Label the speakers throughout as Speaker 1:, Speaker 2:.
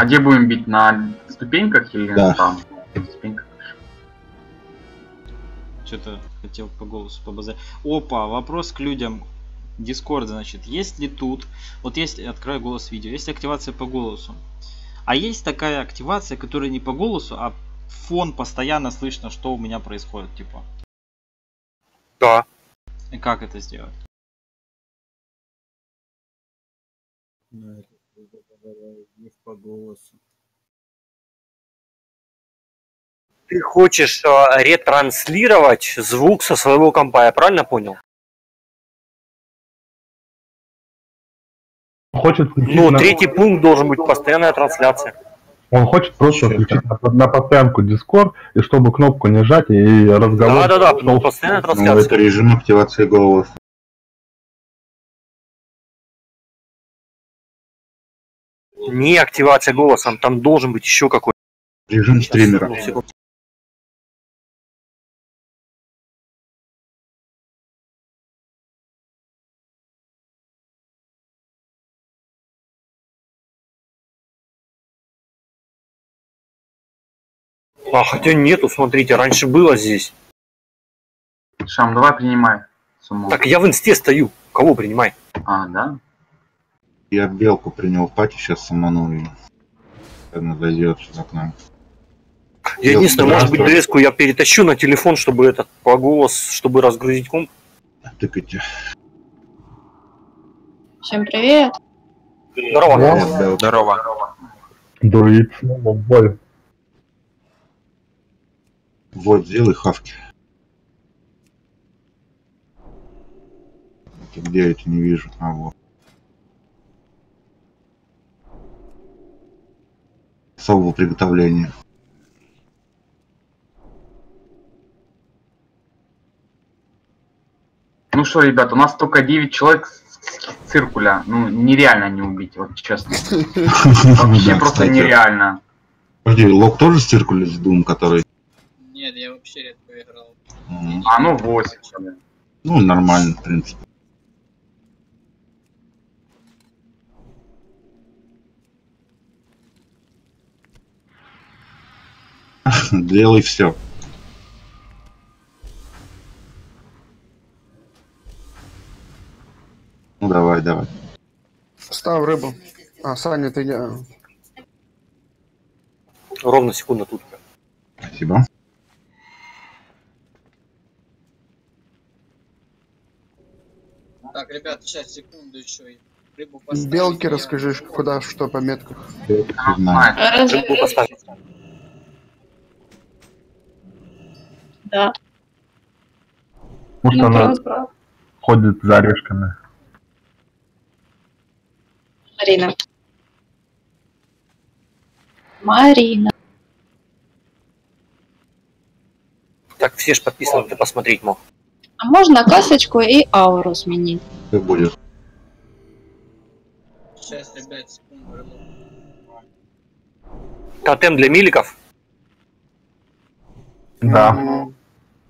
Speaker 1: А где будем бить? На ступеньках или
Speaker 2: Да.
Speaker 1: там? На ступеньках.
Speaker 3: Что-то хотел по голосу побазать. Опа, вопрос к людям. Дискорд, значит, есть ли тут, вот есть, открою голос видео, есть активация по голосу. А есть такая активация, которая не по голосу, а фон постоянно слышно, что у меня происходит, типа.
Speaker 4: Да.
Speaker 3: И как это сделать?
Speaker 5: Ну, говоря, не по голосу.
Speaker 4: Ты хочешь э, ретранслировать звук со своего компа, я правильно понял?
Speaker 6: хочет включить
Speaker 4: Ну,
Speaker 6: на-
Speaker 4: третий пункт должен быть постоянная трансляция.
Speaker 6: Он хочет просто включить на, на постоянку Discord, и чтобы кнопку не жать, и разговор...
Speaker 4: Да-да-да, постоянная
Speaker 2: Ну,
Speaker 4: трансляция.
Speaker 2: это режим активации голоса.
Speaker 4: Не активация голосом, там должен быть еще какой-то.
Speaker 2: Режим стримера.
Speaker 4: Ну. А, хотя нету, смотрите, раньше было здесь.
Speaker 1: Шам, давай принимай сумму.
Speaker 4: Так я в инсте стою. Кого принимай?
Speaker 1: А, да?
Speaker 2: Я белку принял в пати, сейчас саману ее. Она зайдет за к нам.
Speaker 4: Единственное, может быть. ДС-ку я перетащу на телефон, чтобы этот по голос, чтобы разгрузить комп.
Speaker 2: Тыкайте.
Speaker 7: Всем привет.
Speaker 4: Здорово.
Speaker 2: Привет, белка.
Speaker 8: Здорово.
Speaker 6: Друид, в бой.
Speaker 2: Вот, сделай хавки. Это Где я это не вижу? А, вот. Особого приготовления.
Speaker 1: Ну что, ребят, у нас только 9 человек с циркуля. Ну, нереально не убить, вот честно. Вообще просто нереально.
Speaker 2: Подожди, Лок тоже с циркуля с Doom, который...
Speaker 5: Нет, я вообще редко играл.
Speaker 1: А, ну 8.
Speaker 2: Ну, нормально, в принципе. Делай все. Ну давай, давай.
Speaker 9: Ставь рыбу. А, Саня, ты не...
Speaker 4: Ровно секунда тут.
Speaker 2: Спасибо.
Speaker 5: Так, ребят, сейчас, секунду еще. Рыбу поставить.
Speaker 9: Белки
Speaker 5: я-
Speaker 9: расскажи, куда, что по.
Speaker 7: Раз-
Speaker 4: Рыбу поставить.
Speaker 7: Да.
Speaker 6: Потому что
Speaker 7: Ну,
Speaker 6: она ходит за орешками.
Speaker 7: Марина. Марина.
Speaker 4: Так, все ж подписаны, ты посмотреть мог.
Speaker 7: А можно касочку и ауру сменить?
Speaker 2: Что будет?
Speaker 5: Сейчас, ребят, секунду.
Speaker 4: Тотем для миликов.
Speaker 6: Да.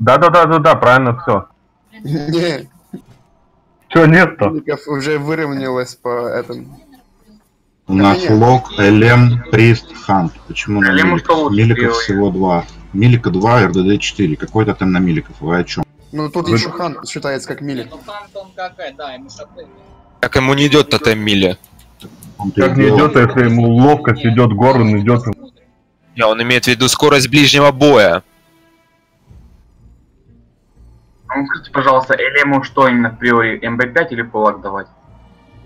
Speaker 9: М,
Speaker 6: Да, да, да, да, да, правильно все.
Speaker 9: Не,
Speaker 6: Че нет-то?
Speaker 9: Уже выровнялось по этому.
Speaker 2: У нас
Speaker 9: Понятно.
Speaker 2: Лок, Элем, Прист, Хант. Почему на Миликов? Миликов всего два. Милика 2, РДД 4. Какой-то там на Миликов. Вы о чем?
Speaker 9: Ну тут
Speaker 6: Вы-
Speaker 9: еще хан считается как милик.
Speaker 5: Ну, Хантон какая, да, ему шапы.
Speaker 8: Как ему не идет тотем мили?
Speaker 6: Как не идет, а если ему ловкость идет, Гордон идет.
Speaker 8: Не, он имеет в виду скорость ближнего боя.
Speaker 1: Ну, скажите, пожалуйста, Элему что именно в приоре, МБ5 или Полак давать?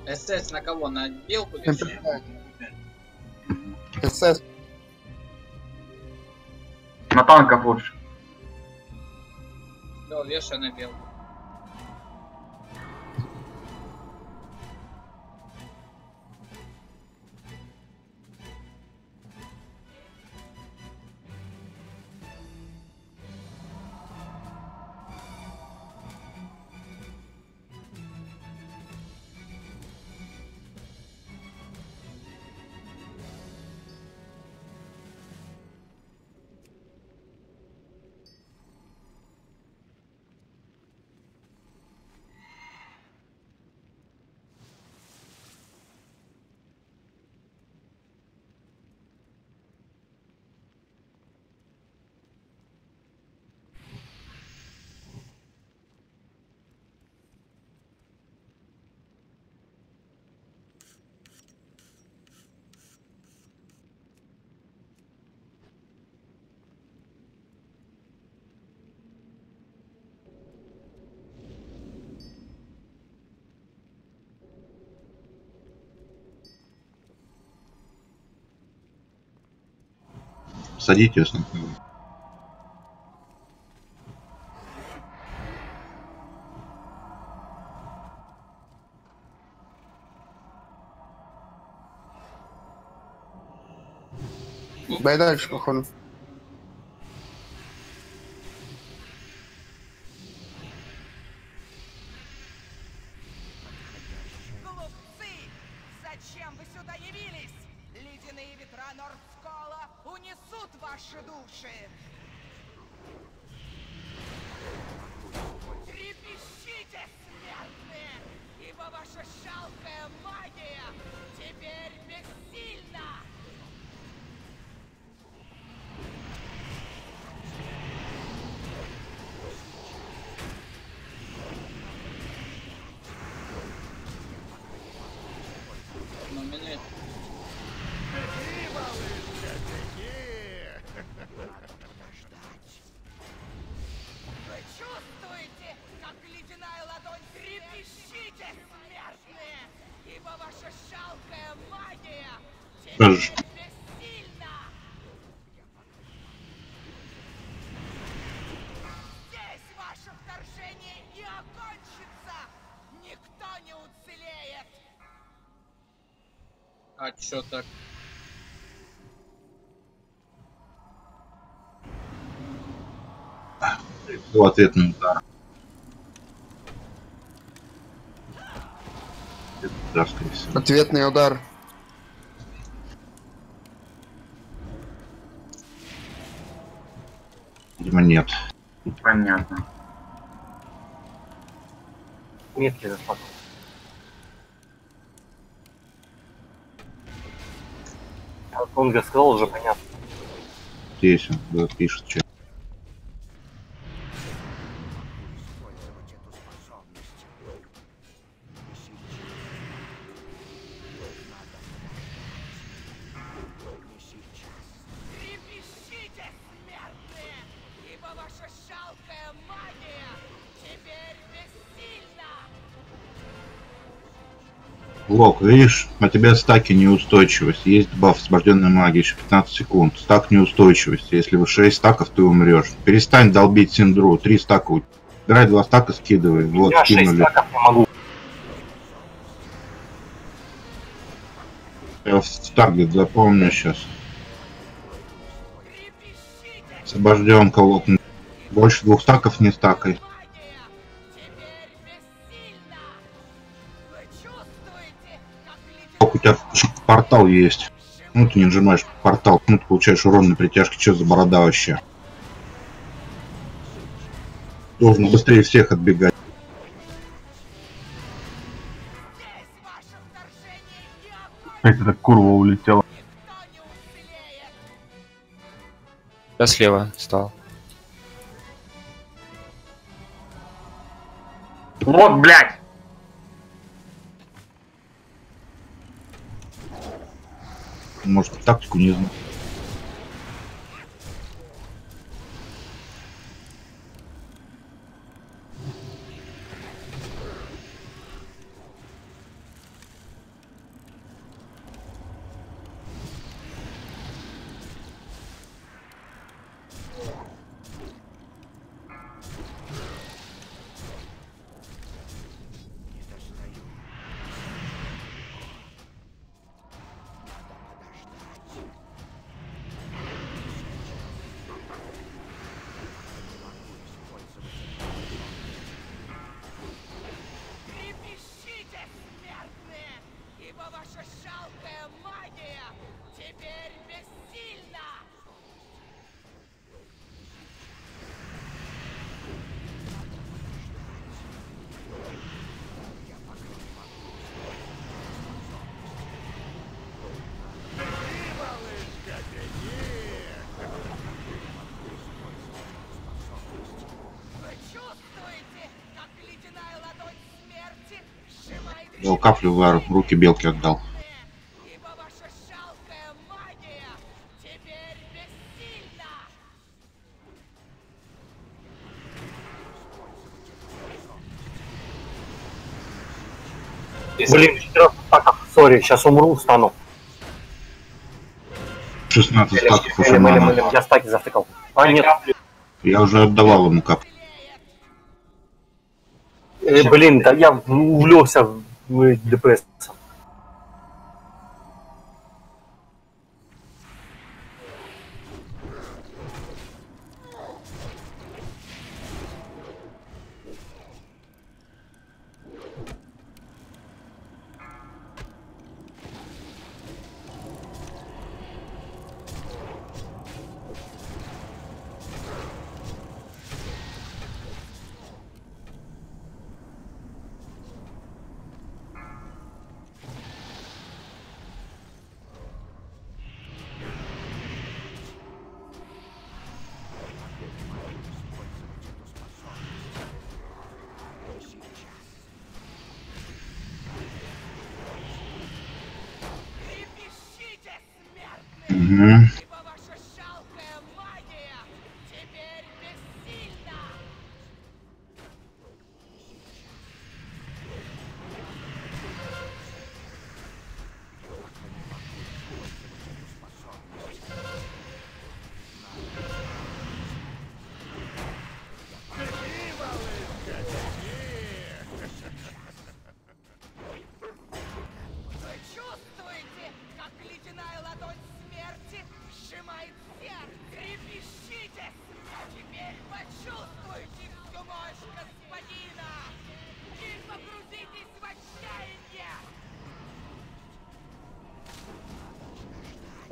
Speaker 5: СС на кого? На белку или?
Speaker 9: СС.
Speaker 1: На танков лучше.
Speaker 5: Да, вешай на белку.
Speaker 2: Садитесь.
Speaker 9: Дальше, походу.
Speaker 5: А чё так?
Speaker 2: В ответный удар. Это удар, скорее всего.
Speaker 9: Ответный удар.
Speaker 2: Видимо, нет.
Speaker 1: Понятно.
Speaker 4: Метки заспал. Он говорит, сказал уже понятно.
Speaker 2: Здесь он пишет, что. Лок, видишь, у тебя стаки неустойчивость. Есть баф освобожденной магии, еще 15 секунд. Стак неустойчивости. Если вы 6 стаков, ты умрешь. Перестань долбить синдру. 3 стака. у- Играй 2 стака, скидывай. Вот,
Speaker 4: Я 6
Speaker 2: скинули.
Speaker 4: стаков не могу.
Speaker 2: Я в таргет запомню сейчас. Освобожденка, лок. Больше двух стаков не стакай. Портал есть. Ну, ты не нажимаешь портал. Ну, ты получаешь урон на притяжке. Что за борода вообще? Должен быстрее всех отбегать.
Speaker 10: здесь ваше вторжение и окончится!
Speaker 6: Как эта курва улетела.
Speaker 10: Никто не уцелеет!
Speaker 8: Я слева стал.
Speaker 1: Вот, блядь!
Speaker 2: Может, тактику не знаю. Каплю в руки белки отдал.
Speaker 10: Ибо ваша жалкая магия теперь бессильна!
Speaker 4: Блин, 4 стаков, сори, сейчас умру, встану.
Speaker 2: 16 стаков уже
Speaker 4: элем, я стаки завтыкал. А, нет.
Speaker 2: Я уже отдавал ему кап.
Speaker 4: Э, блин, да я увлекся в ДПС.
Speaker 10: Трепещите,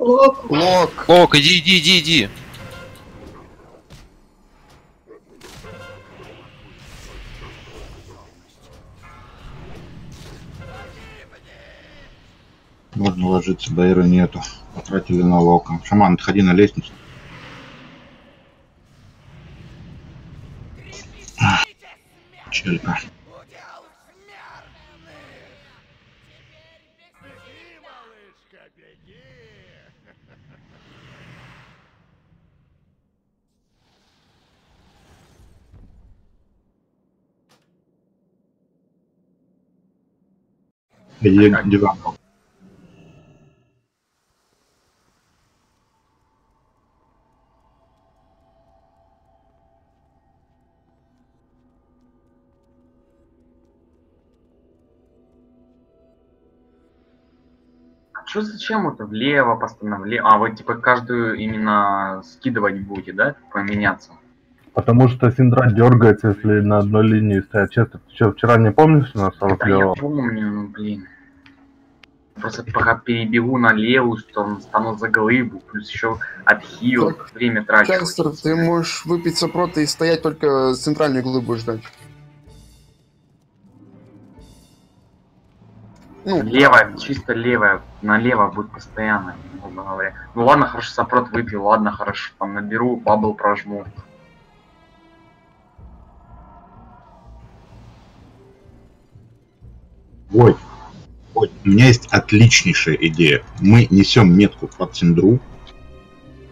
Speaker 7: Лок.
Speaker 9: Лок.
Speaker 8: Лок, иди, иди, иди, иди.
Speaker 2: Можно ложиться, Бейра нету. Потратили на лока. Шаман, отходи на лестницу. Челька. Иди.
Speaker 1: А что зачем это влево постоянно влево? А, вы типа каждую именно скидывать будете, да? Поменяться.
Speaker 6: Потому что Синдра дергается, если на одной линии стоят. Честно, ты что, вчера не помнишь на 40
Speaker 1: Да я помню, ну блин. Просто пока перебегу на левую сторону, стану за глыбу, плюс еще отхил,
Speaker 9: Так,
Speaker 1: время трачу.
Speaker 9: Кайстер, ты можешь выпить сопрота и стоять только с центральной глыбы ждать. Ну,
Speaker 1: Левая, чисто левая, налево будет постоянно, грубо говоря. Ну ладно, хорошо, сопрот выпил, ладно, хорошо, там наберу, бабл прожму.
Speaker 2: Ой, ой, у меня есть отличнейшая идея. Мы несем метку под циндру,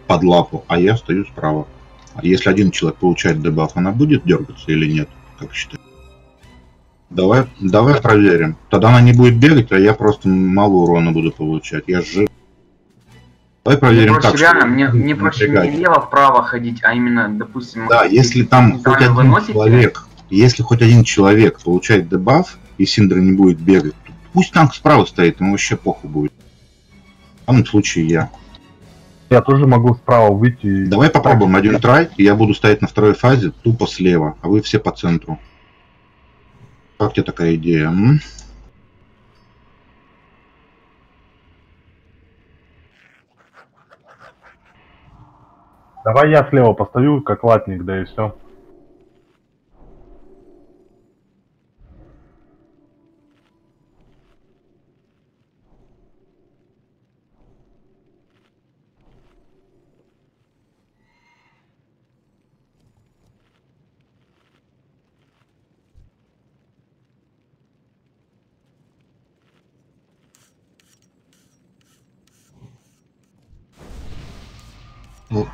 Speaker 2: под лапу, а я стою справа. А если один человек получает дебаф, она будет дергаться или нет? Как считаешь? Давай, давай проверим. Тогда она не будет бегать, а я просто мало урона буду получать. Я же. Давай
Speaker 1: Мне
Speaker 2: проверим
Speaker 1: проще
Speaker 2: так.
Speaker 1: реально,
Speaker 2: чтобы
Speaker 1: мне,
Speaker 2: не
Speaker 1: мне проще не лево-вправо ходить, а именно, допустим...
Speaker 2: Да, если там хоть один человек, если хоть один человек получает дебаф, и Синдра не будет бегать, то пусть танк справа стоит, ему вообще похуй будет. В данном случае я.
Speaker 6: Я тоже могу справа выйти.
Speaker 2: Давай попробуем один трай, и я буду стоять на второй фазе тупо слева, а вы все по центру. Как тебе такая идея? м?
Speaker 6: Давай я слева постою, как латник, да и все.
Speaker 2: Ну,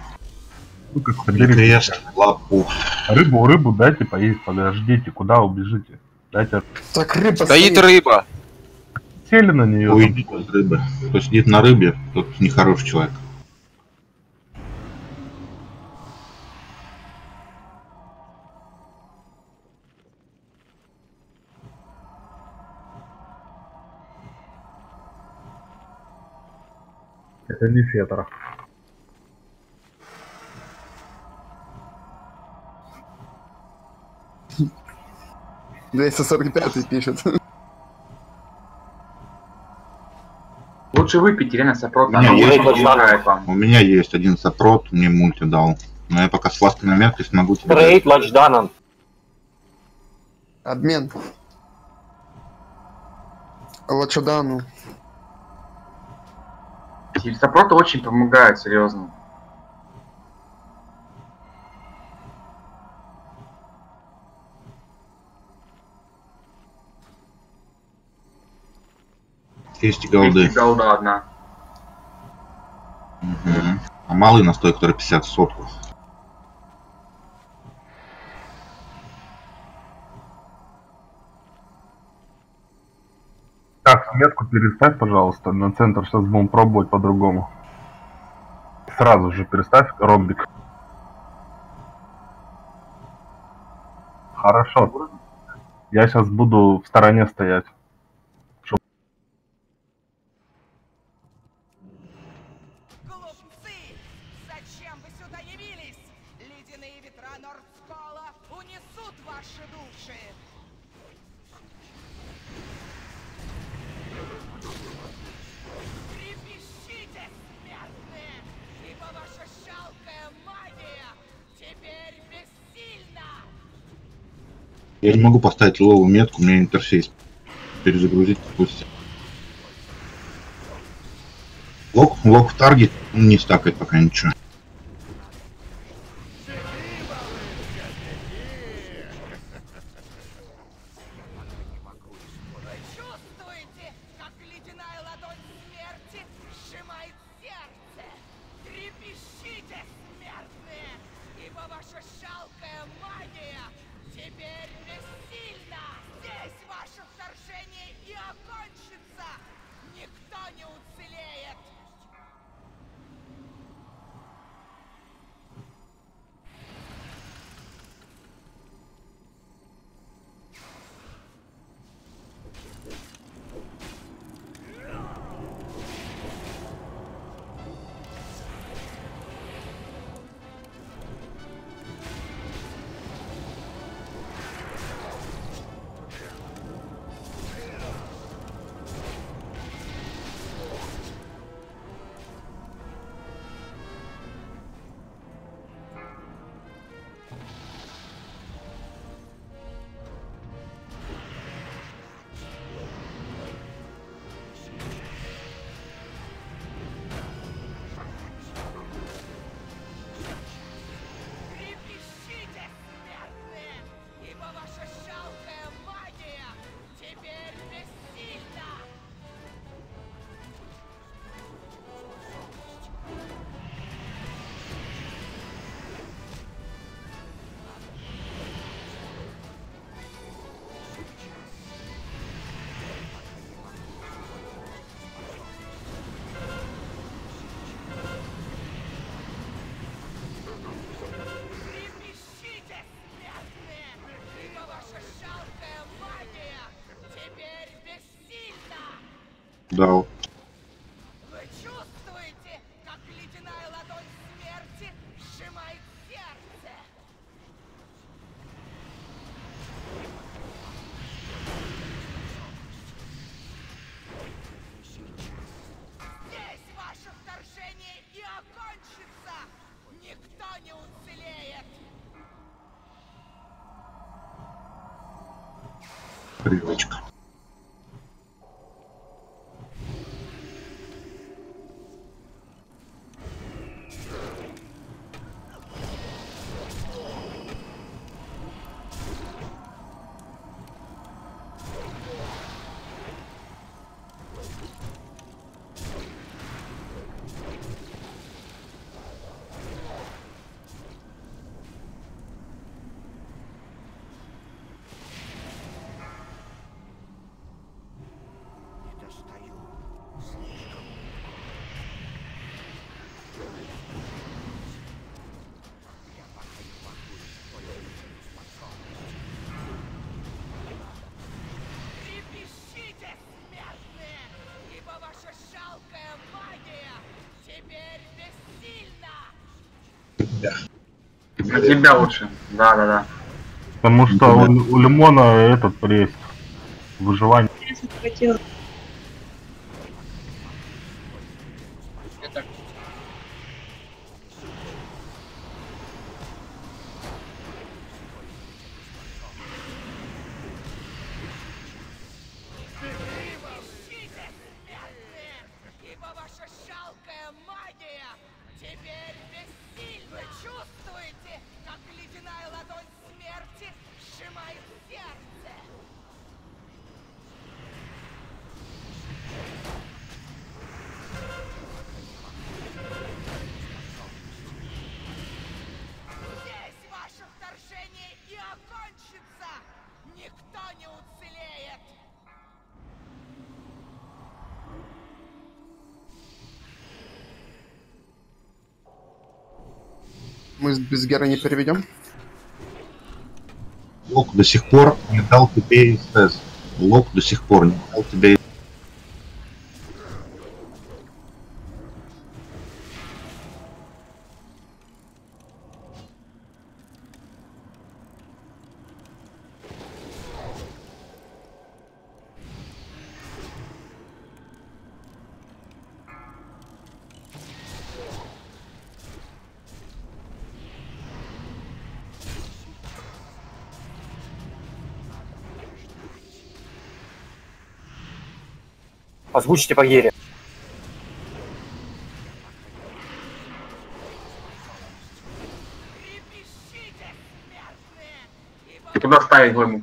Speaker 6: ну, как
Speaker 2: Крест, лапу.
Speaker 6: Рыбу, рыбу дайте поесть, подождите, куда убежите? Дайте.
Speaker 9: Так рыба
Speaker 8: стоит. Стоит рыба.
Speaker 6: Сели на нее.
Speaker 2: Уйдите от рыбы. Кто сидит на рыбе, тот нехороший человек.
Speaker 6: Это не
Speaker 9: Федора. 245 пишет.
Speaker 1: Лучше выпить, реально, сопрот. У,
Speaker 2: я... у меня есть один сапрот, мне мульти дал. Но я пока с ластой намеркой смогу тебе...
Speaker 4: Трейд Лачданан.
Speaker 9: Обмен. Лачдану.
Speaker 1: Сопроты очень помогают, серьезно.
Speaker 2: Есть голды.
Speaker 1: Есть голда одна.
Speaker 2: Мгм. А малый настой, который 50 сотку.
Speaker 6: Так, метку переставь, пожалуйста, на центр. Сейчас будем пробовать по-другому. Сразу же переставь ромбик. Хорошо. Я сейчас буду в стороне стоять.
Speaker 2: Я не могу поставить ловую метку, у меня интерфейс перезагрузить пусть. Лок, лок в таргет не стакает пока ничего. Дал.
Speaker 1: За тебя лучше. Да, да, да.
Speaker 6: Потому что у, у Лимона этот есть выживание.
Speaker 7: Я захватила.
Speaker 10: Ибо
Speaker 9: Мы без Гера не переведем.
Speaker 2: Лок до сих пор не дал тебе СС. Лок до сих пор не дал тебе
Speaker 4: Озвучите по Гере.
Speaker 10: Ибо
Speaker 1: Куда ставить глыбу?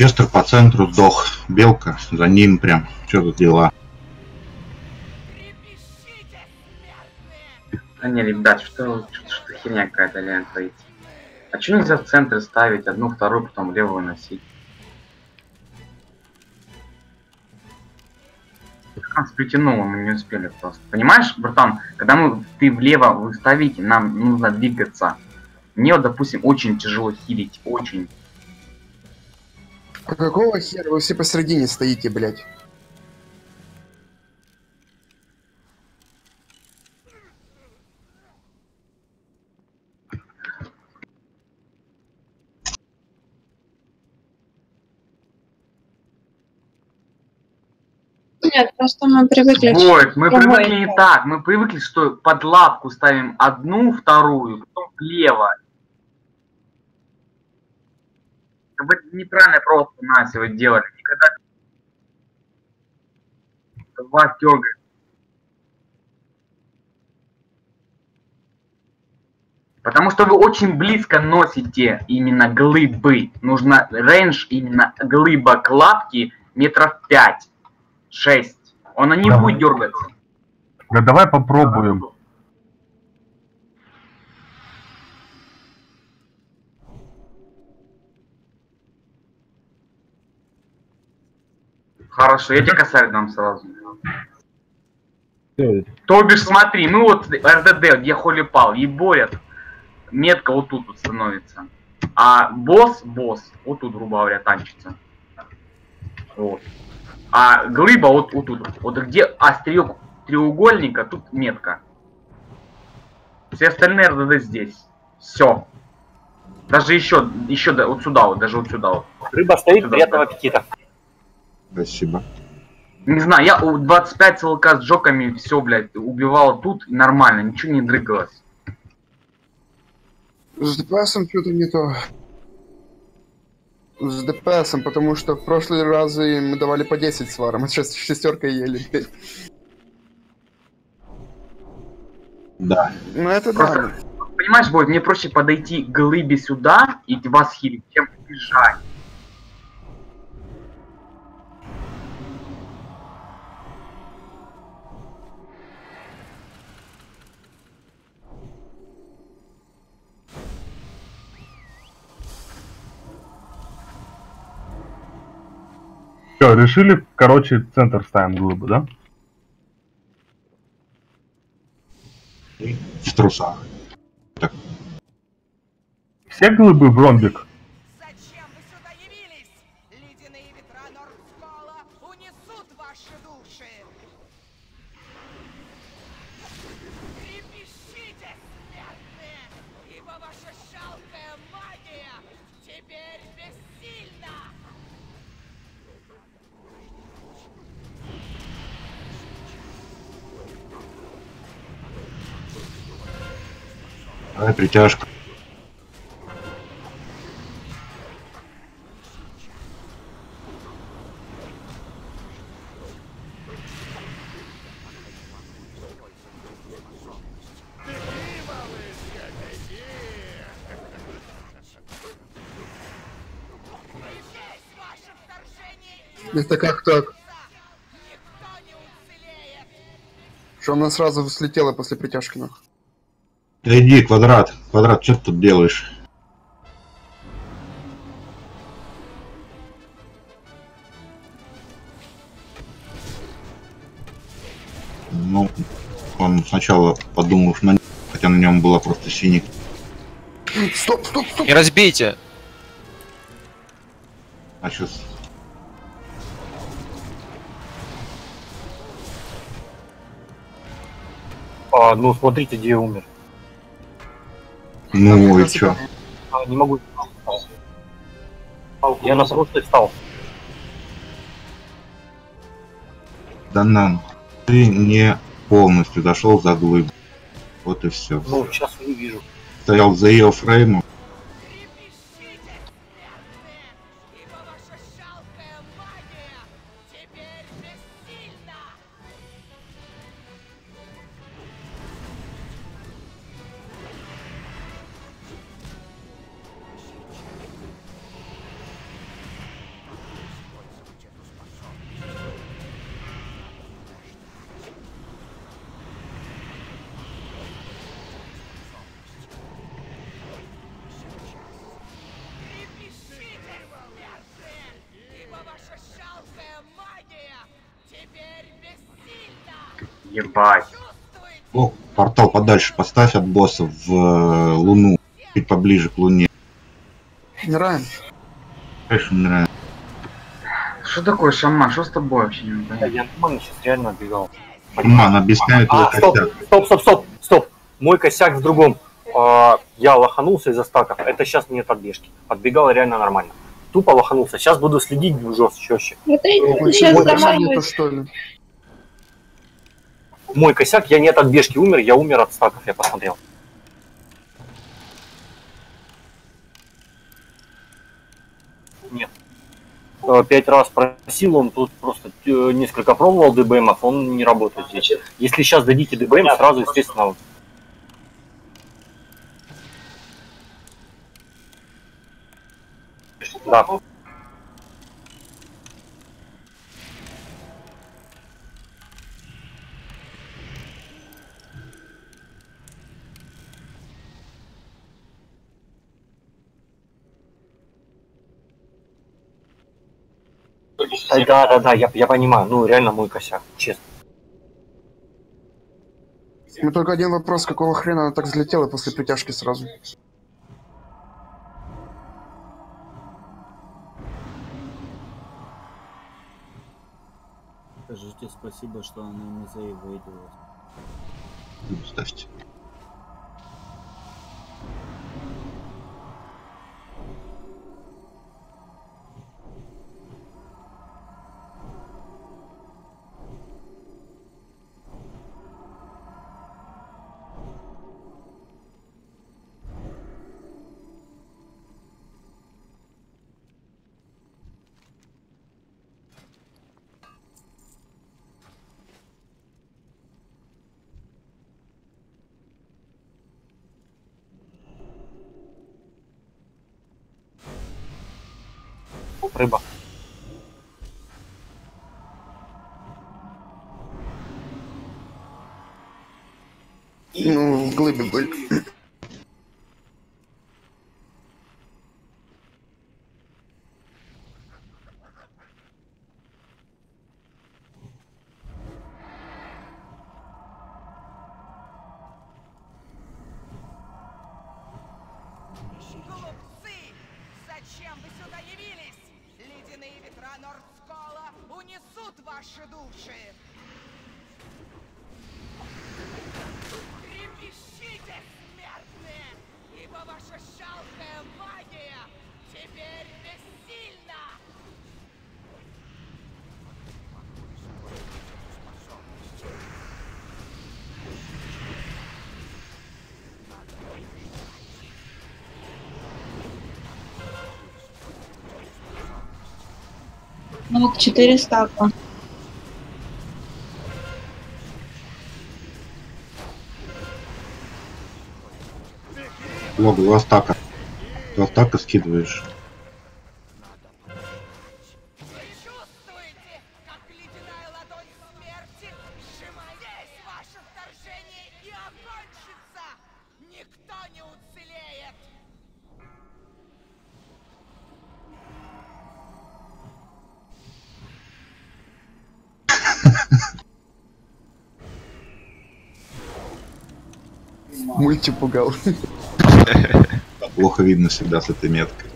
Speaker 2: Честер по центру сдох. Белка за ним прям. Что тут дела?
Speaker 1: Да не, ребят, что, что, что херня какая-то реально творится. А что нельзя в центре ставить одну, вторую, потом левую носить? Как притянуло, мы не успели просто. Понимаешь, братан, когда мы, ты влево вы ставите, нам нужно двигаться. Мне вот, допустим, очень тяжело хилить, очень.
Speaker 9: А какого хера вы все посередине стоите, блядь?
Speaker 7: Нет, просто мы привыкли.
Speaker 1: Вот, мы привыкли не так. Мы привыкли, что под лапку ставим одну, вторую, потом влево. Вы неправильно просто вы делали. Никогда два тёга. Потому что вы очень близко носите именно глыбы. Нужно рейндж именно глыба клапки метров 5-6. Она не
Speaker 6: Давай.
Speaker 1: будет дергаться.
Speaker 6: Да давай попробуем.
Speaker 1: Хорошо, я тебе косарь дам сразу. То бишь, смотри, мы вот РДД, где холи пал, и борят. Метка вот тут вот становится. А босс, босс, вот тут, грубо говоря, танчится. Вот. А глыба вот, вот тут. Вот где острие треугольника, тут метка. Все остальные РДД здесь. Все. Даже еще, еще вот сюда вот, даже вот сюда вот.
Speaker 4: Рыба стоит,
Speaker 1: Сюда,
Speaker 4: приятного аппетита.
Speaker 2: Спасибо.
Speaker 1: Не знаю, я у 25 ЦЛК с джоками все, блядь, убивал тут и нормально, ничего не дрыгалось.
Speaker 9: С ДПС что-то не то. С ДПСом, потому что в прошлые разы мы давали по 10 сваром, а сейчас шестеркой ели.
Speaker 2: Да.
Speaker 9: Ну это
Speaker 1: Просто,
Speaker 9: да.
Speaker 1: понимаешь, Бой, мне проще подойти к глыбе сюда и вас хилить, чем бежать.
Speaker 6: Все, решили, короче, центр ставим глыбы, да?
Speaker 2: В трусах.
Speaker 6: Все глыбы в ромбик?
Speaker 10: Вторжение
Speaker 9: Это как так? Что она сразу слетела после притяжки, нахуй.
Speaker 2: Иди, квадрат. Квадрат, что ты тут делаешь? Ну, он сначала подумал, что на хотя на нем была просто синий.
Speaker 9: Стоп, стоп, стоп!
Speaker 8: Не разбейте.
Speaker 2: А сейчас
Speaker 4: А, ну, смотрите, где я умер.
Speaker 2: Ну и чё?
Speaker 4: Не могу. Я на прошлый встал.
Speaker 2: Да нам. Ты не полностью дошел за глыбу. Вот и все.
Speaker 4: Ну, сейчас не вижу.
Speaker 2: Стоял за ее фреймом. Подальше поставь от босса в э, Луну. Чуть поближе к Луне.
Speaker 9: Умираем.
Speaker 2: Конечно, нравится.
Speaker 1: Что такое шаман? Что с тобой вообще не
Speaker 4: Да,
Speaker 1: понятно?
Speaker 4: Я нормально сейчас реально отбегал.
Speaker 2: Ман объясняет твой
Speaker 4: А, стоп,
Speaker 2: косяк.
Speaker 4: стоп, стоп, стоп, стоп. Мой косяк в другом. А, я лоханулся из-за стаков. Это сейчас нет отбежки. Отбегал реально нормально. Тупо лоханулся. Сейчас буду следить жестче, жестче.
Speaker 7: Вот эти
Speaker 9: Ой,
Speaker 7: сейчас
Speaker 9: нету, что ли?
Speaker 4: Мой косяк, я не от отбежки умер, я умер от стаков, я посмотрел. Нет. Э, Пять раз просил, он тут просто э, несколько пробовал ДБМов, он не работает здесь. Если сейчас дадите ДБМ, сразу, естественно, да. Да, да, да, я, я понимаю, ну реально мой косяк, честно.
Speaker 9: Ну только один вопрос, какого хрена она так взлетела после притяжки сразу?
Speaker 5: Скажите спасибо, что она не заеводилась.
Speaker 2: Ставьте.
Speaker 9: В глыбе были.
Speaker 10: Унесут ваши души! Трепещите, смертные! Ибо ваша жалкая магия теперь бессильна!
Speaker 7: Ну вот 4 стака.
Speaker 2: Лог, два стака. Два стака скидываешь.
Speaker 10: Вы
Speaker 2: Плохо видно всегда с этой меткой.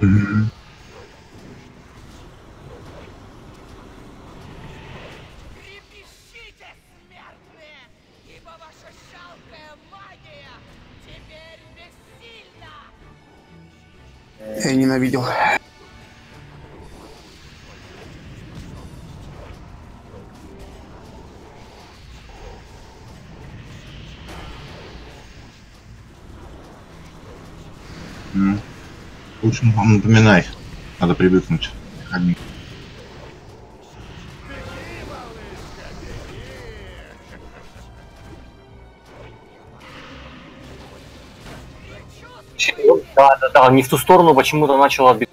Speaker 2: Мгм.
Speaker 10: Трепещите,
Speaker 2: Лучше вам напоминай. Надо привыкнуть. Ходни.
Speaker 4: Да, да, да, не в ту сторону почему-то начал отбегать.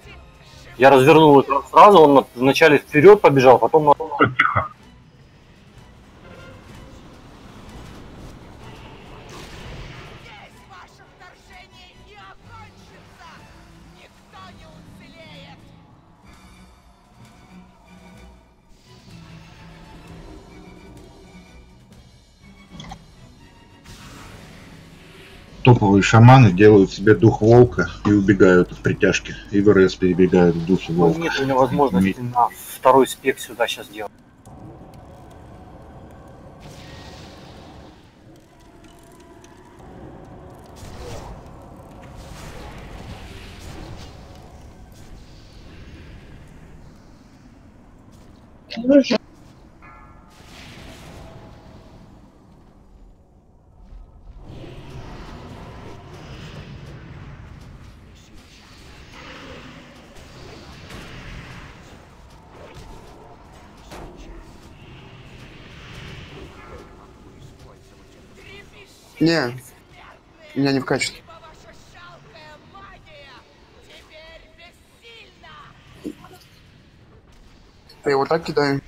Speaker 4: Я развернул экран сразу, он на- вначале вперед побежал, потом
Speaker 2: Топовые шаманы делают себе дух волка и убегают в притяжке. И в РС перебегают в духе
Speaker 4: Ну,
Speaker 2: волка.
Speaker 4: нет у возможности на второй спек сюда сейчас делать.
Speaker 7: Уже.
Speaker 9: Не, меня не вкачет. Я его так кидаю.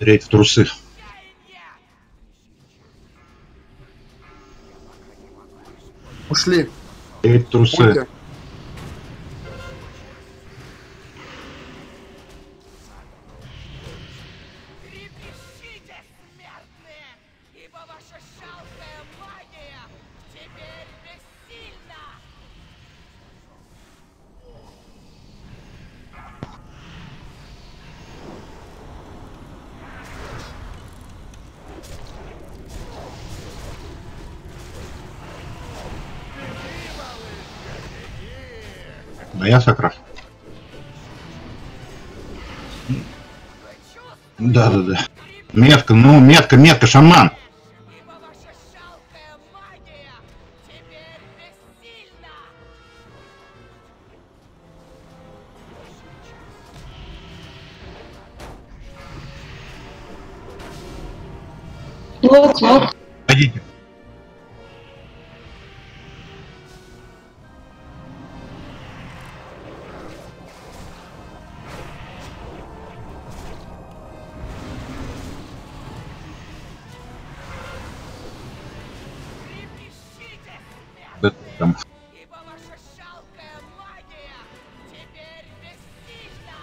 Speaker 2: Рейд в трусы.
Speaker 9: Ушли.
Speaker 2: Рейд в трусы.
Speaker 9: Уйди.
Speaker 2: Сакрас. Да, да, да. Метка, ну, метка, метка, шаман. Там.
Speaker 10: ибо ваша жалкая магия теперь бессильна!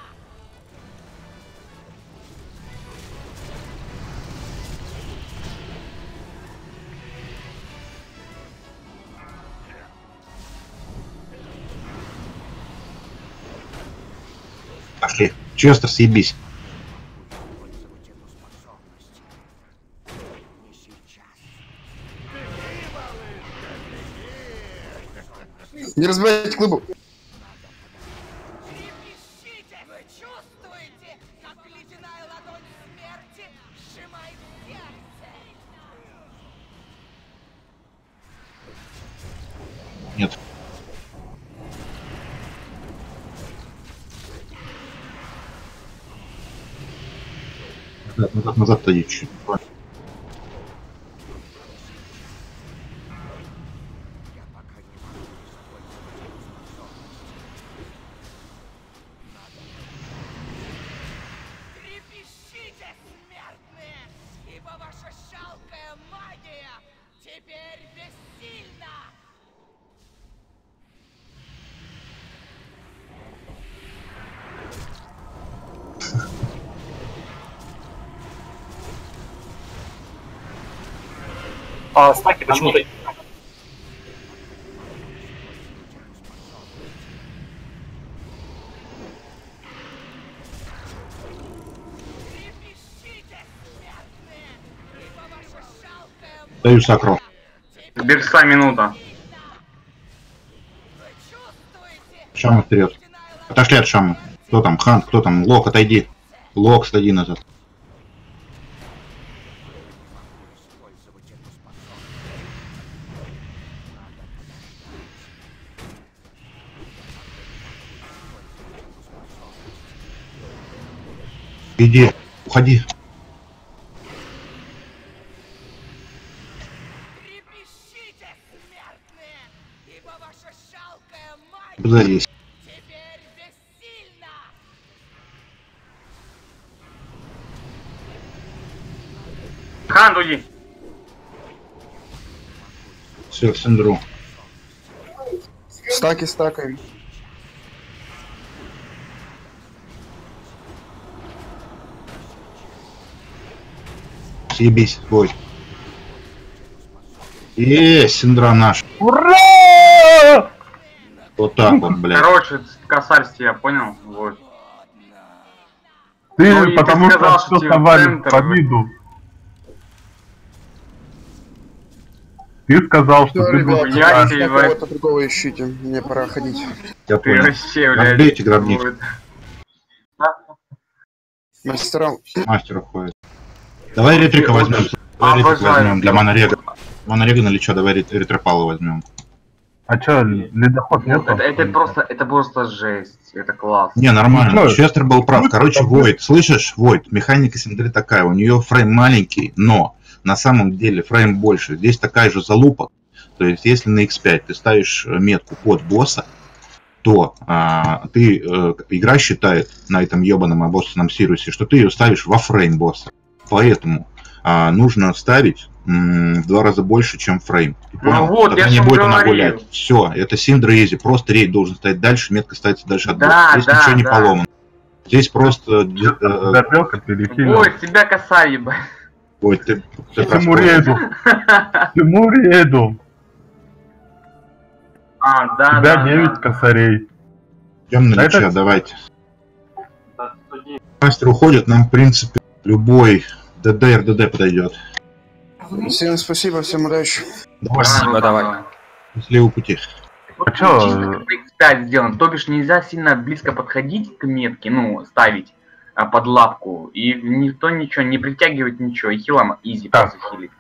Speaker 2: Пошли. Честер, съебись.
Speaker 9: Не разбивайте клубу.
Speaker 10: Трепещите! Вы чувствуете, как ледяная ладонь смерти сжимает сердце?
Speaker 2: Нет. Назад, назад, назад отойди
Speaker 4: А стаки почему-то...
Speaker 2: Даю сакру.
Speaker 1: Берса минута.
Speaker 2: Шама вперед. Отошли от Шамы. Кто там? Хан, кто там? Лок, отойди. Лок, отойди назад. Иди, уходи.
Speaker 10: трепещите, смертные, ибо ваша жалкая магия
Speaker 2: Куда здесь?
Speaker 10: теперь бессильна!
Speaker 1: Хан, уйди.
Speaker 2: Все, Синдру.
Speaker 9: Стаки стакаем.
Speaker 2: Съебись, бой. Есть, Синдра наш.
Speaker 6: Ура!
Speaker 2: Вот так вот, блядь.
Speaker 1: Короче, косарь я понял? Вот.
Speaker 6: Ты
Speaker 1: Ну, и ты
Speaker 6: потому
Speaker 1: сказал,
Speaker 6: что
Speaker 1: что
Speaker 6: совали по виду. Ты сказал, что ты
Speaker 9: ребят,
Speaker 6: был
Speaker 1: я
Speaker 9: кого-то другого ищите. Мне пора ходить.
Speaker 2: Я
Speaker 1: Ты
Speaker 2: понял.
Speaker 1: вообще, блядь.
Speaker 2: Отбейте гробницу.
Speaker 9: Мастера.
Speaker 2: Мастер уходит. Давай ретрика возьмем. Давай ретрик возьмем для монорега. Монорега налечо, давай рет- ретропала возьмем.
Speaker 6: А чё, ледоход нет?
Speaker 1: Это, это просто, это просто жесть. Это класс.
Speaker 2: Не, нормально.
Speaker 6: Ну,
Speaker 2: Честер был прав.
Speaker 6: ну,
Speaker 2: Короче, Войд, слышишь, Войд, механика Синдры такая, у нее фрейм маленький, но на самом деле фрейм больше. Здесь такая же залупа. То есть, если на X5 ты ставишь э, метку под босса, то а, ты, э, игра считает на этом ебаном обоссанном Сирусе, что ты ее ставишь во фрейм босса. Поэтому а, нужно ставить м, в два раза больше, чем фрейм. Ты
Speaker 1: Ну
Speaker 2: понял?
Speaker 1: вот,
Speaker 2: Тогда
Speaker 1: я
Speaker 2: не будет она
Speaker 1: говорил.
Speaker 2: гулять. Все, это синдра изи. Просто рейд должен стоять дальше, метка ставится дальше от
Speaker 1: Да,
Speaker 2: босса. Здесь
Speaker 1: да,
Speaker 2: ничего не
Speaker 1: да.
Speaker 2: поломано. Здесь просто... д- э,
Speaker 6: Запелка перехилил.
Speaker 1: Ой, тебя косарь, ебать.
Speaker 2: Ой, ты, ты
Speaker 6: Всему рейду. Всему рейду.
Speaker 1: А, да,
Speaker 6: Тебя
Speaker 1: да,
Speaker 6: 9
Speaker 1: да.
Speaker 6: косарей.
Speaker 2: Идем на
Speaker 6: Да это-
Speaker 2: лича, давайте. Мастер уходит, нам, в принципе, любой ДД, РДД подойдет.
Speaker 9: Всем спасибо, всем удачи.
Speaker 2: Давай,
Speaker 8: Спасибо, давай.
Speaker 2: счастливого пути.
Speaker 1: Вот
Speaker 6: А
Speaker 1: чисто как X5 сделан, то бишь нельзя сильно близко подходить к метке, ну, ставить а, под лапку, и никто ничего, не притягивает ничего, и хилом изи
Speaker 6: Так.
Speaker 1: просто хилит.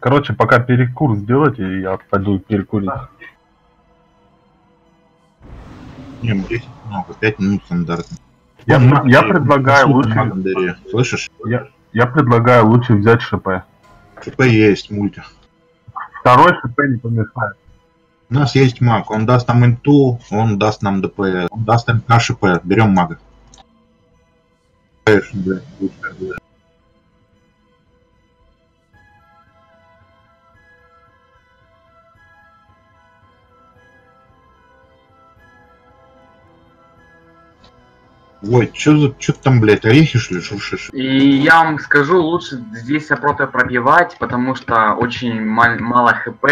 Speaker 6: Короче, пока перекур сделайте, я пойду перекурить.
Speaker 2: Не, ну, 10 много, 5 минут стандартно.
Speaker 6: Я,
Speaker 2: Вон,
Speaker 6: я предлагаю лучше.
Speaker 2: Слышишь?
Speaker 6: я, я предлагаю лучше взять ШП.
Speaker 2: ШП есть, мульти.
Speaker 6: Второй ШП не помешает.
Speaker 2: У нас есть маг, он даст нам инту, он даст нам ДП, он даст МК ШП. Берем мага. Ой, чё за, чё ты там, блядь, орехи, что ли, шуршишь?
Speaker 1: И я вам скажу, лучше здесь опроты пробивать, потому что очень мал- мало хп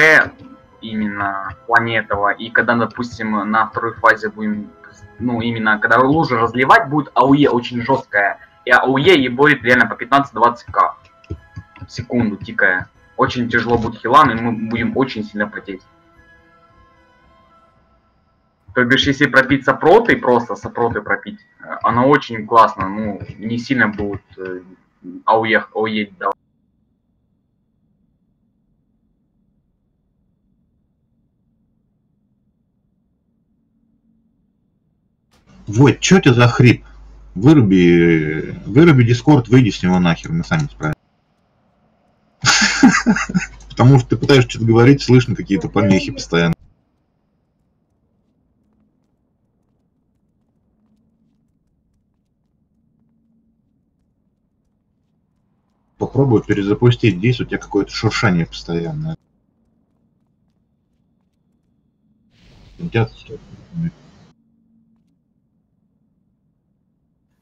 Speaker 1: именно в плане этого. И когда, допустим, на второй фазе будем, ну, именно, когда лужу разливать, будет АУЕ очень жесткая. И АУЕ еборит реально по 15-20к в секунду, тикая. Очень тяжело будет хилам, и мы будем очень сильно потеть. То бишь, если пропить сопроты, просто сопроты пропить, оно очень классно, ну, не сильно будет э, АУЕ, АУЕ давать.
Speaker 2: Вот, чё это за хрип? Выруби, выруби дискорд, выйди с него нахер, мы сами справимся. Потому что ты пытаешься что-то говорить, слышно какие-то помехи постоянно. Попробуй перезапустить. Здесь у тебя какое-то шуршание постоянное.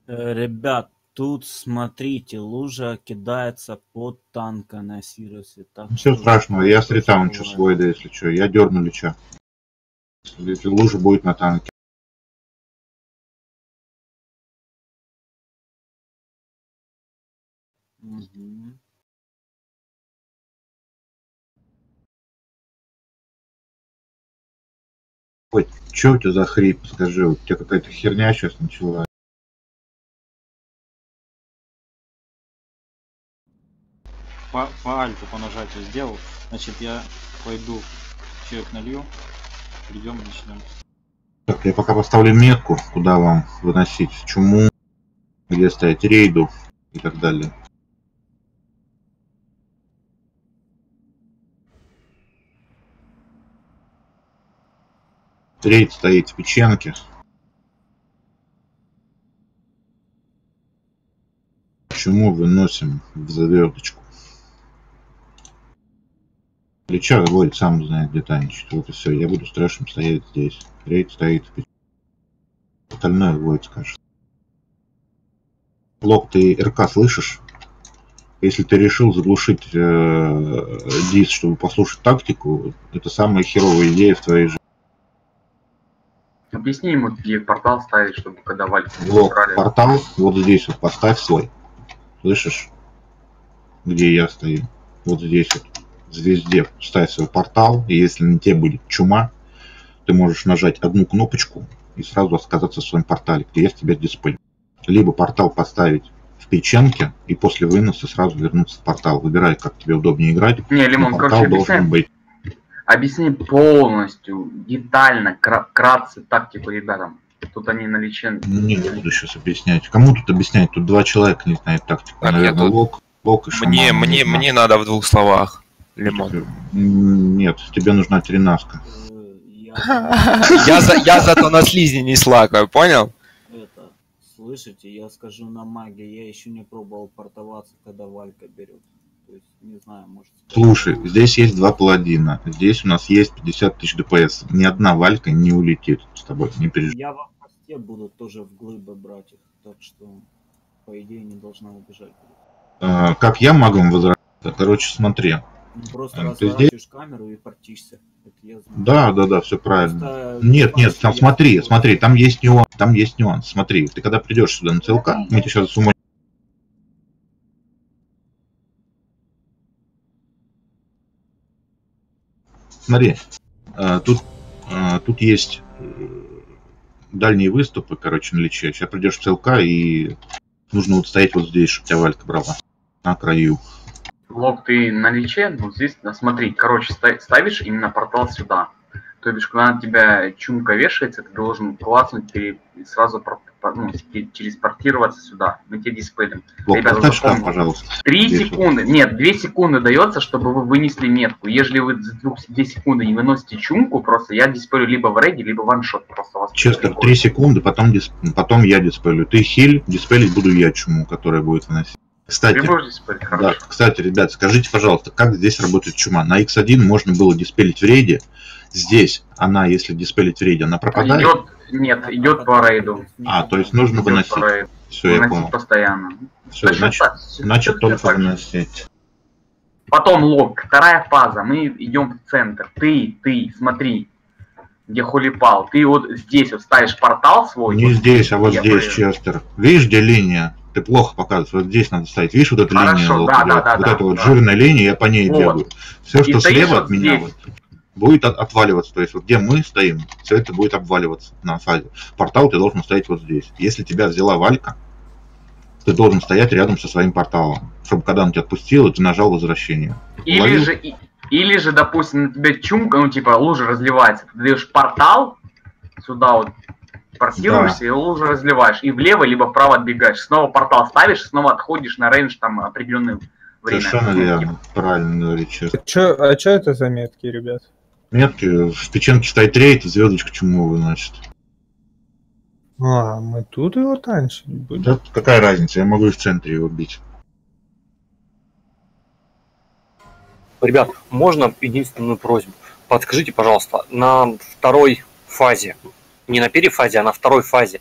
Speaker 5: Э, Ребят, тут смотрите, лужа кидается под танка на. Так
Speaker 2: Ничего
Speaker 5: что
Speaker 2: страшного, я с
Speaker 5: что
Speaker 2: ретаун что
Speaker 5: бывает.
Speaker 2: свой, да, если что. Я дерну лича. Если лужа будет на танке.
Speaker 5: Мгм.
Speaker 2: Ой, что у тебя за хрип, скажи, у тебя какая-то херня сейчас начала.
Speaker 3: По, по альту по нажатию сделал. Значит, я пойду человек налью. Придем и начнем.
Speaker 2: Так, я пока поставлю метку, куда вам выносить чуму, где ставить рейду и так далее. Рейд стоит в печенке. Чуму выносим в заверточку. Плеча выводит, сам знает, где танчить. Вот и все. Я буду с трэшем стоять здесь. Рейд стоит в печенке. Остальное выводит, скажет. Лок, ты РК слышишь? Если ты решил заглушить э, дис, чтобы послушать тактику, это самая херовая идея в твоей жизни.
Speaker 1: Объясни ему, где портал ставить, чтобы когда вальки не
Speaker 2: Лок,
Speaker 1: украли.
Speaker 2: портал вот здесь вот поставь свой. Слышишь? Где я стою? Вот здесь вот. Звезде ставь свой портал, и если на тебе будет чума, ты можешь нажать одну кнопочку и сразу оказаться в своем портале, где есть тебя дисплей. Либо портал поставить в печенке и после выноса сразу вернуться в портал. Выбирай, как тебе удобнее играть.
Speaker 1: Не,
Speaker 2: но
Speaker 1: Лимон,
Speaker 2: портал
Speaker 1: короче,
Speaker 2: должен
Speaker 1: объясняй,
Speaker 2: быть.
Speaker 1: Объясни полностью, детально, кра- кратце тактику ребятам. Тут они на лечен...
Speaker 2: Не, не буду сейчас объяснять. Кому тут объяснять? Тут два человека не знают тактику.
Speaker 8: А
Speaker 2: Наверное,
Speaker 8: тут-
Speaker 2: Лок, Лок и Шаман.
Speaker 8: Мне,
Speaker 2: не
Speaker 8: мне, мне надо в двух словах. Лимон.
Speaker 2: Нет, тебе нужна тренаска.
Speaker 5: Я
Speaker 8: Я, за, я зато на слизни не слакаю, понял?
Speaker 5: это Слышите, я скажу на магии, я еще не пробовал портоваться, когда Валька берет. То есть, не знаю, может...
Speaker 2: Слушай, здесь есть два паладина. Здесь у нас есть 50 тысяч ДПС. Ни одна валька не улетит с тобой, не переживай.
Speaker 5: Я во хвосте буду тоже в глыбы брать их, так что, по идее, не должна убежать.
Speaker 2: А, как я магом возвращаться? Короче, смотри.
Speaker 5: Ну, просто
Speaker 2: А, ты
Speaker 5: разворачиваешь камеру и портишься.
Speaker 2: Да, да, да, все правильно.
Speaker 5: Просто
Speaker 2: Нет, нет, там смотри, смотри, там есть нюанс, там есть нюанс. Смотри, ты когда придешь сюда на ЦЛК, мы тебе сейчас сумму Смотри, э, тут, э, тут есть э, дальние выступы, короче, на лече. Сейчас придешь ЦЛК и нужно вот стоять вот здесь, чтобы тебя Валька брала. На краю.
Speaker 1: Лог, ты на личе, вот здесь, смотри, короче, ста- ставишь именно портал сюда. То бишь, когда на тебя чумка вешается, ты должен класснуть и сразу ну, те- телеспортироваться сюда. Мы тебе диспелим.
Speaker 2: Лок,
Speaker 1: Ребята,
Speaker 2: шкаф,
Speaker 1: запомните.
Speaker 2: пожалуйста.
Speaker 1: Три секунды, нет, две секунды дается, чтобы вы вынесли метку. Если вы за две секунды не выносите чумку, просто я диспелю либо в рейде, либо ваншот. Просто вас
Speaker 2: Честер, 3 секунды, потом, дис- потом я диспелю. Ты хиль, диспелить буду я чуму, которая будет выносить. Кстати, да, кстати, ребят, скажите, пожалуйста, как здесь работает чума? На X1 можно было диспелить в рейде. Здесь она, если диспелить в рейде, она пропадает.
Speaker 1: Идет, нет, идет по рейду.
Speaker 2: А, то есть нужно
Speaker 1: Идет
Speaker 2: выносить.
Speaker 1: по рейду.
Speaker 2: Все, я
Speaker 1: Выносить
Speaker 2: понял.
Speaker 1: постоянно.
Speaker 2: Все,
Speaker 1: Точно
Speaker 2: значит,
Speaker 1: так,
Speaker 2: значит только
Speaker 1: так
Speaker 2: выносить.
Speaker 1: Потом лог, вторая фаза, мы идем в центр. Ты, ты, смотри, где холипал. Ты вот здесь вот ставишь портал свой.
Speaker 2: Не здесь, а вот
Speaker 1: Я
Speaker 2: здесь,
Speaker 1: понял.
Speaker 2: Честер. Видишь, где линия? Ты плохо показываешь. Вот здесь надо ставить. Видишь, вот эта
Speaker 1: Хорошо,
Speaker 2: линия?
Speaker 1: Да, да, да,
Speaker 2: вот
Speaker 1: да,
Speaker 2: эта вот
Speaker 1: да.
Speaker 2: жирная линия, я по ней
Speaker 1: Вот.
Speaker 2: бегаю. Все,
Speaker 1: И
Speaker 2: что
Speaker 1: стоишь
Speaker 2: слева
Speaker 1: вот
Speaker 2: от меня,
Speaker 1: здесь.
Speaker 2: вот, будет от- отваливаться. То есть вот где мы стоим, все это будет обваливаться на фазе. Портал ты должен стоять вот здесь. Если тебя взяла Валька, ты должен стоять рядом со своим порталом. Чтобы когда он тебя отпустил, ты нажал возвращение.
Speaker 1: Или
Speaker 2: Ловил?
Speaker 1: же, или же, допустим, на тебя чумка, ну, типа, лужа разливается. Ты даешь портал, сюда вот портируешься и лужу разливаешь. И влево, либо вправо отбегаешь. Снова портал ставишь, снова отходишь на рейндж там определенное время.
Speaker 2: Совершенно
Speaker 1: Ну,
Speaker 2: верно.
Speaker 1: типа,
Speaker 2: Правильно говорит Честер.
Speaker 11: Чё, а что это за метки, ребят?
Speaker 2: Метки в печенке стоит рейд, звездочка чуму выносит.
Speaker 11: А, мы тут его танчить будем?
Speaker 2: Да какая разница, я могу и в центре его бить.
Speaker 4: Ребят, можно единственную просьбу? Подскажите, пожалуйста, на второй фазе, не на первой фазе, а на второй фазе,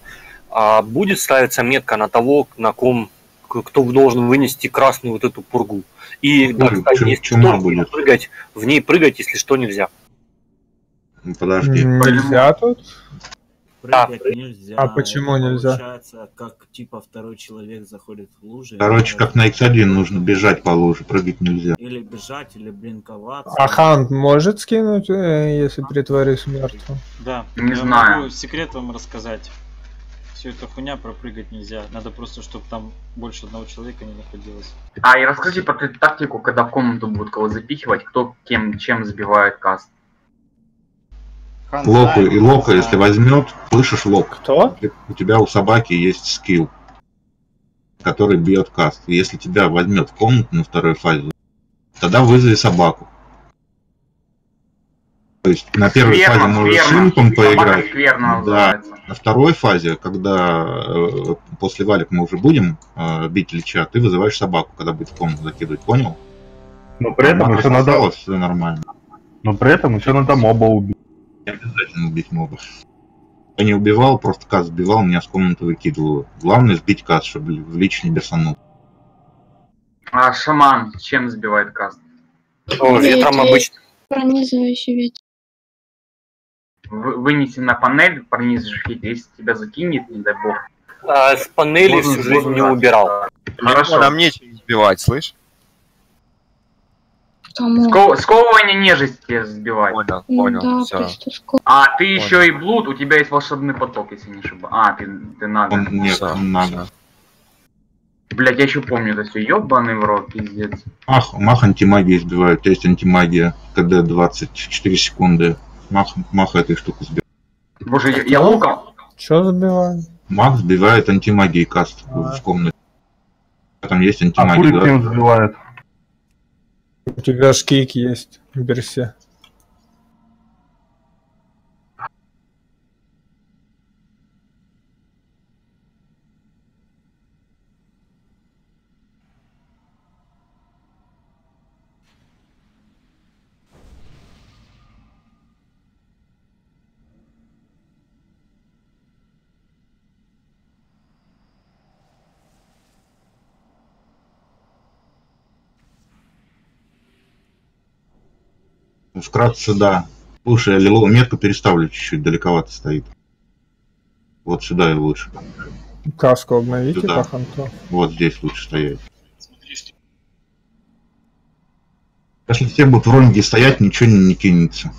Speaker 4: а будет ставиться метка на того, на ком кто должен вынести красную вот эту пургу. И да, кстати, если
Speaker 2: чума
Speaker 4: что,
Speaker 2: будет.
Speaker 4: прыгать, в ней прыгать, если что, нельзя.
Speaker 2: Ну, Подожди.
Speaker 11: Нельзя тут?
Speaker 5: Прыгать нельзя.
Speaker 11: А почему
Speaker 5: это
Speaker 11: нельзя?
Speaker 5: Получается, как типа второй человек заходит в лужу. и
Speaker 2: Короче, как на X1 нужно бежать по луже, прыгать нельзя.
Speaker 5: Или бежать, или блинковаться.
Speaker 11: А Хант может скинуть, э, если притворюсь мертвым?
Speaker 3: Да,
Speaker 1: Не
Speaker 3: я
Speaker 1: знаю.
Speaker 3: могу секрет вам рассказать. Все это хуйня, пропрыгать нельзя. Надо просто, чтобы там больше одного человека не находилось.
Speaker 1: А, и расскажи про тактику, когда в комнату будут кого запихивать, кто кем, чем сбивает каст.
Speaker 2: Локу и Лока, если возьмет, слышишь лок.
Speaker 11: Кто?
Speaker 2: У тебя у собаки есть скилл, который бьет каст. И Если тебя возьмет в комнату на второй фазе, тогда вызови собаку. То есть на первой
Speaker 1: Скверно,
Speaker 2: фазе можешь
Speaker 1: скверно.
Speaker 2: импом
Speaker 1: Собака
Speaker 2: поиграть.
Speaker 1: скверно
Speaker 2: Да. На второй фазе, когда э, после валик мы уже будем э, бить лича, ты вызываешь собаку, когда будет в комнату закидывать, понял?
Speaker 6: Но при этом
Speaker 2: Она
Speaker 6: еще надо,
Speaker 2: все нормально.
Speaker 6: но при этом еще надо моба убить.
Speaker 2: Не обязательно убить моба. Я не убивал, просто каст сбивал, меня с комнаты выкидывало. Главное сбить каст, чтобы в лич не берсанул.
Speaker 1: А шаман чем сбивает каст?
Speaker 4: О, ветром
Speaker 7: Ветер.
Speaker 4: обычно.
Speaker 7: Пронизывающий ветер.
Speaker 1: Вы- Вынеси на панель, пронизишь хит, если тебя закинет, не дай бог.
Speaker 4: А, с панели
Speaker 1: Можно-
Speaker 4: всю жизнь не убирал.
Speaker 1: Хорошо.
Speaker 8: Нам нечего сбивать, слышь?
Speaker 1: Ско- сковывание нежити сбивает.
Speaker 8: Понял,
Speaker 7: Ну
Speaker 8: понял,
Speaker 7: да,
Speaker 8: все.
Speaker 7: просто
Speaker 1: А ты еще и блуд, у тебя есть волшебный поток, если не ошибаюсь. А, ты, ты надо.
Speaker 2: Он нет, он надо.
Speaker 1: Блять, я еще помню это все. Ебаный в рот, пиздец.
Speaker 2: Мах, мах антимагии сбивают. Есть антимагия, КД 24 секунды. Мах, мах этой штуку сбивает.
Speaker 1: Боже, я, я
Speaker 11: Что?
Speaker 1: луком.
Speaker 11: Че забиваем?
Speaker 2: Мах сбивает антимагией каст в комнате. Там есть
Speaker 6: А
Speaker 2: антимагия,
Speaker 6: курит
Speaker 2: да?
Speaker 6: сбивает.
Speaker 11: У тебя ж есть в берсе.
Speaker 2: Вкратце, да. Слушай, а лиловую метку переставлю чуть-чуть, далековато стоит. Вот сюда и лучше.
Speaker 11: Каску обновите
Speaker 2: Сюда.
Speaker 11: по ханту.
Speaker 2: Вот здесь лучше стоять. Если все будут в ронге стоять, ничего не, не кинется.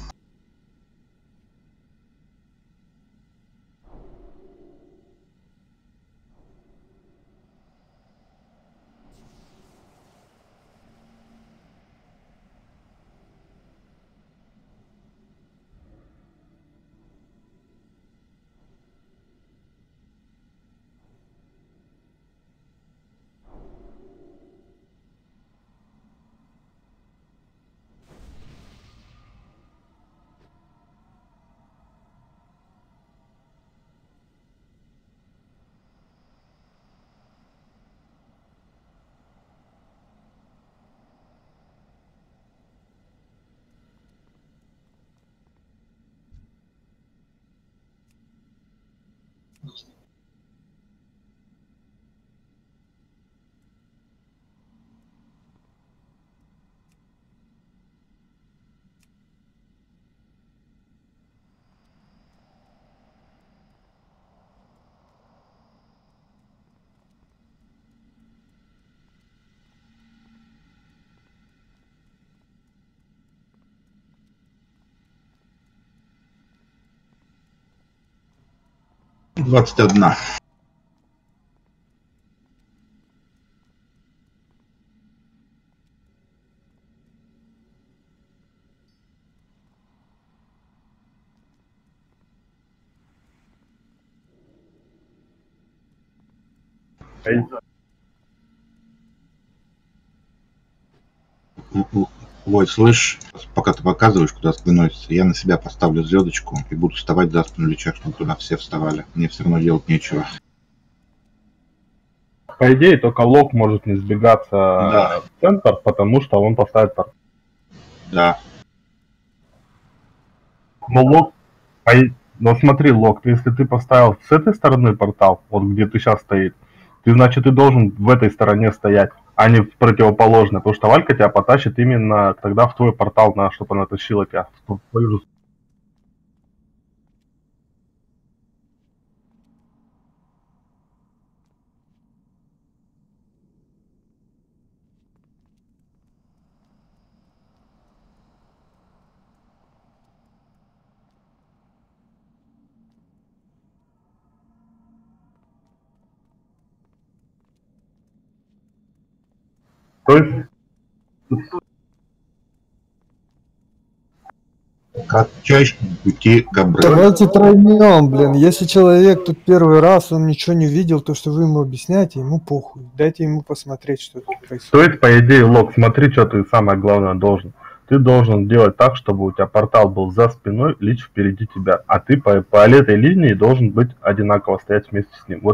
Speaker 2: Двадцать одна. Вой, слышь, пока ты показываешь, куда становится, я на себя поставлю звездочку и буду вставать за спину Лича, чтобы туда все вставали. Мне все равно делать нечего.
Speaker 6: По идее, только лог может не сбегаться
Speaker 2: Да.
Speaker 6: в центр, потому что он поставит портал.
Speaker 2: Да.
Speaker 6: Но по и- Но смотри, лог, если ты поставил с этой стороны портал, вот где ты сейчас стоит, ты, значит, ты должен в этой стороне стоять, а не в противоположной, потому что Валька тебя потащит именно тогда в твой портал, на, чтобы она тащила тебя. В твою же То есть
Speaker 2: Кратчайший пути Габрела.
Speaker 11: Давайте тройнем, блин. Если человек тут первый раз, он ничего не видел, то, что вы ему объясняете, ему похуй. Дайте ему посмотреть, что тут происходит.
Speaker 6: То есть, по идее, лог, смотри, что ты самое главное должен. Ты должен делать так, чтобы у тебя портал был за спиной, лич впереди тебя. А ты по, по этой линии должен быть одинаково стоять вместе с ним. Вот